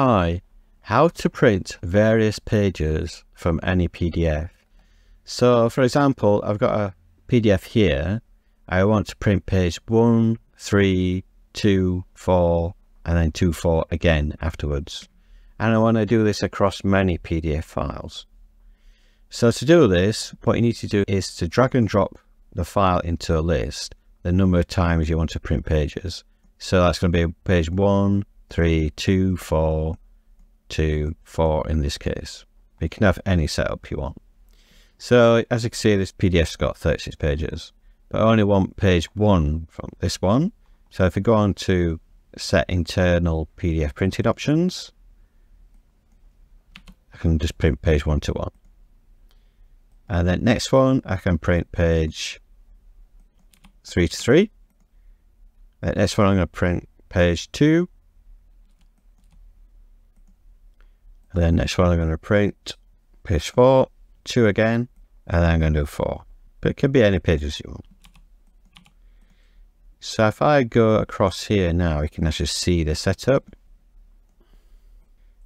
Hi, how to print various pages from any PDF. So for example, I've got a PDF here. I want to print page 1, 3, 2, 4, and then 2, 4 again afterwards. And I want to do this across many PDF files. So to do this, what you need to do is to drag and drop the file into a list, the number of times you want to print pages. So that's going to be page 1, three, two, four, two, four in this case. You can have any setup you want. So as you can see, this PDF's got 36 pages, but I only want page one from this one. So if we go on to set internal PDF printing options, I can just print page one to one. And then next one, I can print page three to three. The next one, I'm going to print page two And then next one I'm going to print page 4, 2 again, and then I'm going to do 4. But it can be any pages you want. So if I go across here now, you can actually see the setup.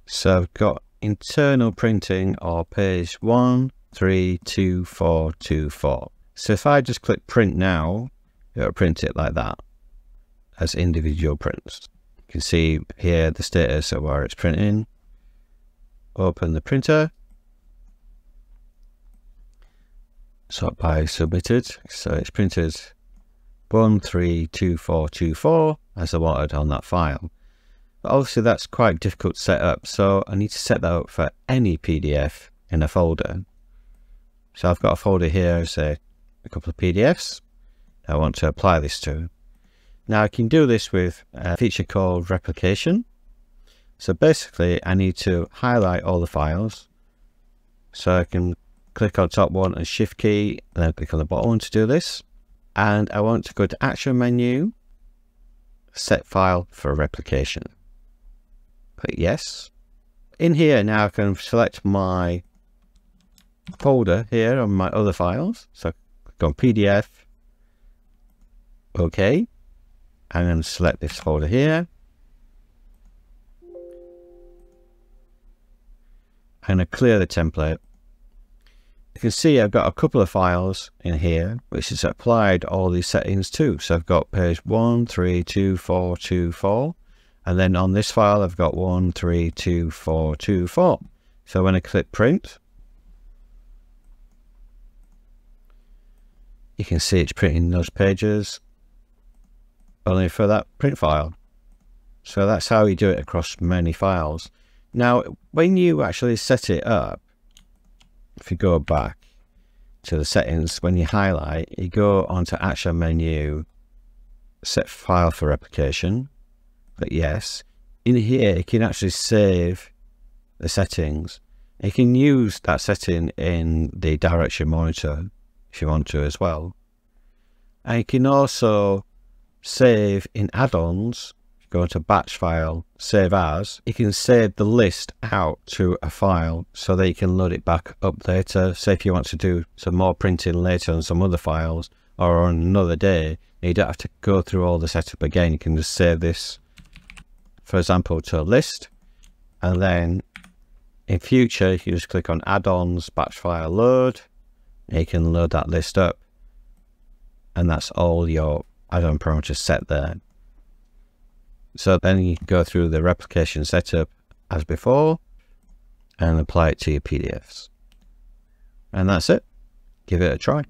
So I've got internal printing or page 1, 3, 2, 4, 2, 4. So if I just click print now, it'll print it like that as individual prints. You can see here the status of where it's printing open the printer, sort by submitted. So it's printed 132424 as I wanted on that file. But obviously that's quite difficult to set up, so I need to set that up for any PDF in a folder. So I've got a folder here, say a couple of PDFs I want to apply this to. Now I can do this with a feature called replication. So basically I need to highlight all the files. So I can click on top one and shift key and then click on the bottom one to do this. And I want to go to action menu, set file for replication. Click yes. In here now I can select my folder here on my other files. So click on PDF. Okay. And then select this folder here. I'm going to clear the template. You can see I've got a couple of files in here, which has applied all these settings to. So I've got page 1, 3, 2, 4, 2, 4. And then on this file, I've got 1, 3, 2, 4, 2, 4. So when I click print, you can see it's printing those pages only for that print file. So that's how you do it across many files. Now, when you actually set it up, if you go back to the settings, when you highlight, you go onto action menu, set file for replication, click yes. In here, you can actually save the settings. You can use that setting in the directory monitor if you want to as well. And you can also save in add-ons go to batch file, save as, you can save the list out to a file so that you can load it back up later. Say if you want to do some more printing later on some other files or on another day, you don't have to go through all the setup again. You can just save this, for example, to a list. And then in future, you just click on add-ons, batch file load. You can load that list up. And that's all your add-on parameters set there. So then you go through the replication setup as before and apply it to your PDFs. And that's it. Give it a try.